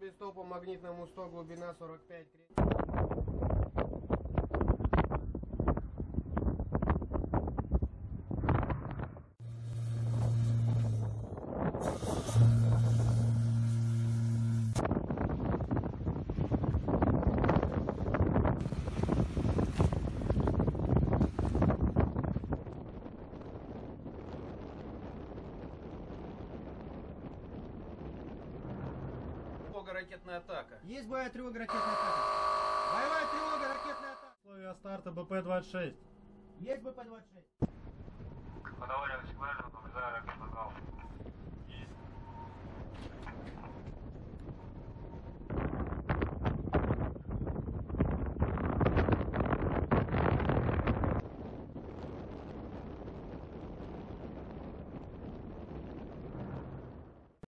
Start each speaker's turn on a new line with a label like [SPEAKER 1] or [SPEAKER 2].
[SPEAKER 1] 100 по магнитному 100, глубина 45. кре-
[SPEAKER 2] Тревога, ракетная атака.
[SPEAKER 1] Есть боевая тревога, ракетная атака. Боевая тревога, ракетная атака.
[SPEAKER 3] Условия старта БП-26.
[SPEAKER 1] Есть БП-26.
[SPEAKER 4] Подавали